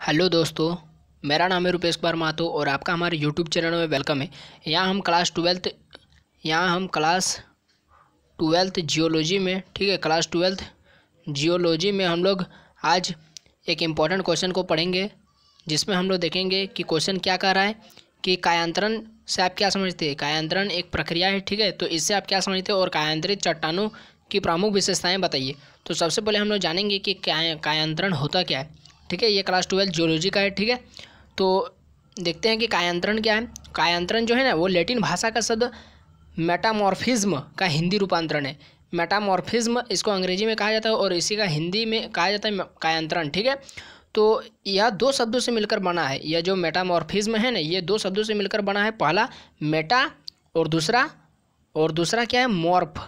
Hello दोस्तों, मेरा नाम है रुपेश कुमार महतो और आपका हमारे यूट्यूब चैनल में वेलकम है। यहाँ हम क्लास ट्वेल्थ यहाँ हम क्लास ट्वेल्थ जियोलॉजी में, ठीक है क्लास ट्वेल्थ जियोलॉजी में हम लोग आज एक इंपॉर्टेंट क्वेश्चन को पढ़ेंगे, जिसमें हम लोग देखेंगे कि क्वेश्चन क्या कह रहा है, कि कायांतरण से आप क्या समझते हैं? कायांतरण एक प्रक्रिया है, ठीक है तो इससे आप क्या समझते हैं? और कायांतरित चट्टानों की प्रमुख विशेषताएँ बताइए। तो सबसे पहले हम लोग जानेंगे कि कायांतरण होता क्या है। ठीक है, ये क्लास ट्वेल्थ जियोलॉजी का है, ठीक है। तो देखते हैं कि कायांतरण क्या है। कायांतरण जो है ना, वो लेटिन भाषा का शब्द मेटामॉर्फिज्म का हिंदी रूपांतरण है। मेटामॉर्फिज्म इसको अंग्रेज़ी में कहा जाता है और इसी का हिंदी में कहा जाता है कायांतरण, ठीक है। तो यह दो शब्दों से मिलकर बना है। यह जो मेटामॉर्फिज्म है ना, ये दो शब्दों से मिलकर बना है। पहला मेटा और दूसरा और दूसरा क्या है? मॉर्फ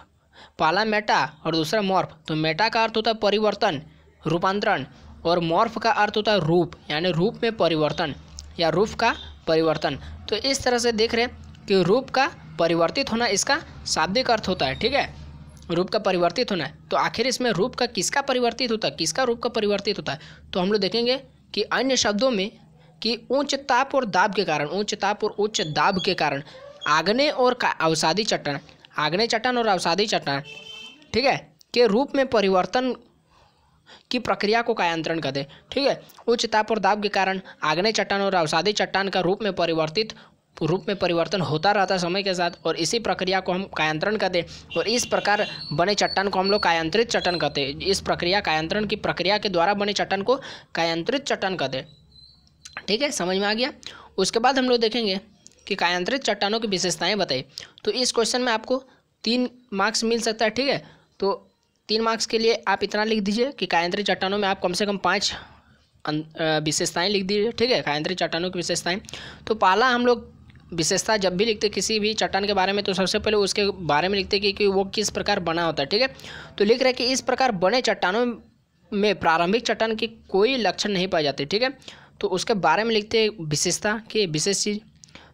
पहला मेटा और दूसरा मॉर्फ तो मेटा का अर्थ होता है परिवर्तन, रूपांतरण। और मॉर्फ का अर्थ होता है रूप, यानी रूप में परिवर्तन, या रूप का परिवर्तन। तो इस तरह से देख रहे हैं कि रूप का परिवर्तित होना इसका शाब्दिक अर्थ होता है, ठीक है? रूप का परिवर्तित होना है। तो आखिर इसमें रूप का किसका परिवर्तित होता है? किसका रूप का परिवर्तित होता है? तो हम लोग देखेंगे कि अन्य शब्दों में कि उच्च ताप और दाब के कारण उच्च ताप और उच्च दाब के कारण, आग्ने और अवसादी चट्टान, आग्ने चट्टान और अवसादी चट्टान, ठीक है? के रूप में परिवर्तन की प्रक्रिया को कायांतरण कर हैं ठीक है? उच्च ताप और दाब के कारण आग्नेय चट्टान और अवसादी चट्टान का रूप में परिवर्तित, रूप में परिवर्तन होता रहता है समय के साथ और इसी प्रक्रिया को हम कायांतरण कहते और इस प्रकार बने चट्टान को हम लोग कायांतरित चट्टान कहते इस प्रक्रिया, कायांतरण की प्रक्रिया के द्वारा बने चट्टान को कायांतरित चट्टान कहते ठीक है? समझ में आ गया? उसके बाद हम लोग देखेंगे कि कायांतरित चट्टानों की विशेषताएँ बताइए तो इस क्वेश्चन में आपको तीन मार्क्स मिल सकता है, ठीक है? तो तीन मार्क्स के लिए आप इतना लिख दीजिए कि कायंत्री चट्टानों में आप कम से कम पाँच विशेषताएँ लिख दीजिए ठीक है? कायंत्री चट्टानों की विशेषताएँ। तो पहला हम लोग विशेषता जब भी लिखते किसी भी चट्टान के बारे में तो सबसे पहले उसके बारे में लिखते कि, कि वो किस प्रकार बना होता है ठीक है? तो लिख रहे कि इस प्रकार बने चट्टानों में प्रारंभिक चट्टान की कोई लक्षण नहीं पाए जाते ठीक है? तो उसके बारे में लिखते विशेषता की विशेष चीज़।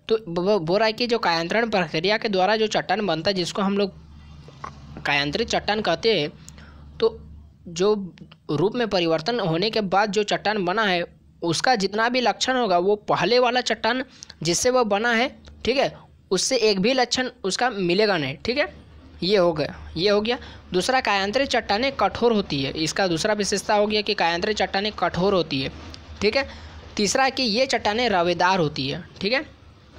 तो वो रहा है कि जो कायांतरण प्रक्रिया के द्वारा जो चट्टान बनता है जिसको हम लोग कायांतरित चट्टान कहते हैं तो जो रूप में परिवर्तन होने के बाद जो चट्टान बना है, उसका जितना भी लक्षण होगा, वो पहले वाला चट्टान जिससे वह बना है, ठीक है, उससे एक भी लक्षण उसका मिलेगा नहीं, ठीक है? ये हो गया, ये हो गया। दूसरा कायांतरित चट्टानें कठोर होती है। इसका दूसरा विशेषता हो गया कि कायांतरित चट्टानें कठोर होती है, ठीक है? तीसरा कि ये चट्टानें रवेदार होती है, ठीक है?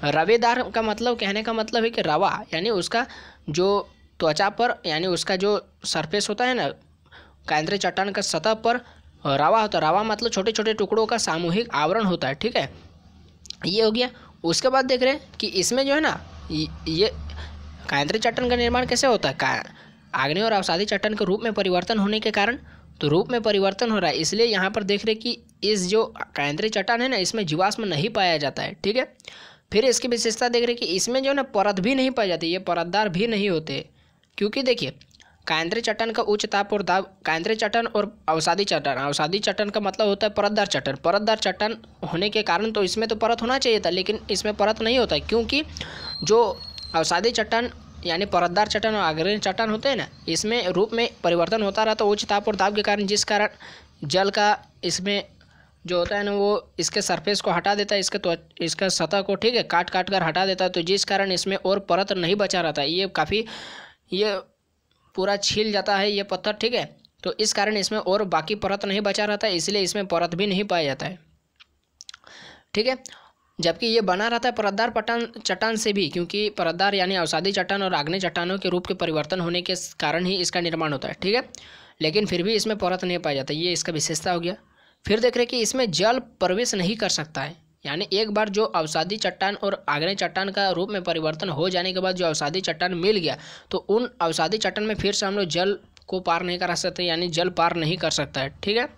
रवेदार का मतलब कहने का मतलब है कि रवा, यानी उसका जो त्वचा पर, यानी उसका जो सरफेस होता है ना केंद्रीय चट्टान का सतह पर रावा होता है। रावा मतलब छोटे छोटे टुकड़ों का सामूहिक आवरण होता है, ठीक है? ये हो गया। उसके बाद देख रहे हैं कि इसमें जो है ना, ये कायंत्री चट्टान का निर्माण कैसे होता है? का, आग्नेय और अवसादी चट्टान के रूप में परिवर्तन होने के कारण तो रूप में परिवर्तन हो रहा है। इसलिए यहाँ पर देख रहे कि इस जो कायंत्री चट्टान है ना, इसमें जीवाश्म नहीं पाया जाता है, ठीक है? फिर इसकी विशेषता देख रहे कि इसमें जो है ना, परत भी नहीं पाई जाती, ये परतदार भी नहीं होते। क्योंकि देखिए कायंत्री चट्टान का उच्च ताप और दाब कायंत्री चट्टान और अवसादी चट्टान। अवसादी चट्टान का मतलब होता है परतदार चट्टान। परतदार चट्टान होने के कारण तो इसमें तो परत होना चाहिए था, लेकिन इसमें परत नहीं होता है, क्योंकि जो अवसादी चट्टान, यानी परतदार चट्टान और अग्रणी चट्टान होते हैं ना, इसमें रूप में परिवर्तन होता रहता है उच्च ताप और दाब के कारण, जिस कारण जल का इसमें जो होता है ना, वो इसके सरफेस को हटा देता है, इसके तो इसका सतह को, ठीक है काट काट कर हटा देता है तो जिस कारण इसमें और परत नहीं बचा रहता ये काफ़ी, ये पूरा छील जाता है ये पत्थर, ठीक है? तो इस कारण इसमें और बाकी परत नहीं बचा रहता है इसलिए इसमें परत भी नहीं पाया जाता है। ठीक है? जबकि ये बना रहता है परतदार पटान, चट्टान से भी, क्योंकि परतदार यानी अवसादी चट्टान और आग्नेय चट्टानों के रूप के परिवर्तन होने के कारण ही इसका निर्माण होता है, ठीक है? लेकिन फिर भी इसमें परत नहीं पाया जाता, ये इसका विशेषता हो गया। फिर देख रहे कि इसमें जल प्रवेश नहीं कर सकता है। यानी एक बार जो अवसादी चट्टान और आग्नेय चट्टान का रूप में परिवर्तन हो जाने के बाद जो अवसादी चट्टान मिल गया तो उन अवसादी चट्टान में फिर से हम लोग जल को पार नहीं करा सकते, यानी जल पार नहीं कर सकता है, ठीक है?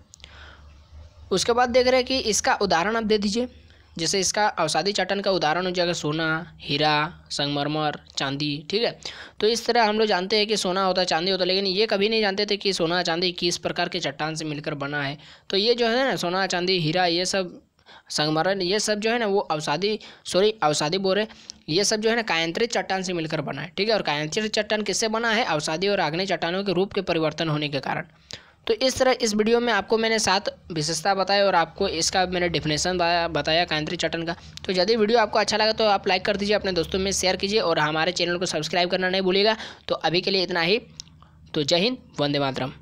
उसके बाद देख रहे हैं कि इसका उदाहरण आप दे दीजिए। जैसे इसका अवसादी चट्टान का उदाहरण हो जाएगा सोना, हीरा, संगमरमर, चांदी, ठीक है? तो इस तरह हम लोग जानते हैं कि सोना होता है, चांदी होता है, लेकिन ये कभी नहीं जानते थे कि सोना, चांदी किस प्रकार के चट्टान से मिलकर बना है। तो ये जो है ना, सोना, चांदी, हीरा, ये सब संगमरमर, ये सब जो है ना, वो अवसादी सॉरी अवसादी बोरे, ये सब जो है ना कायंत्रित चट्टान से मिलकर बना है, ठीक है? और कायंत्रित चट्टान किससे बना है? अवसादी और आग्नेय चट्टानों के रूप के परिवर्तन होने के कारण। तो इस तरह इस वीडियो में आपको मैंने सात विशेषता बताई और आपको इसका मैंने डिफिनेशन बताया कांत्री चटन का। तो यदि वीडियो आपको अच्छा लगा तो आप लाइक कर दीजिए, अपने दोस्तों में शेयर कीजिए और हमारे चैनल को सब्सक्राइब करना नहीं भूलिएगा। तो अभी के लिए इतना ही। तो जय हिंद, वंदे मातरम।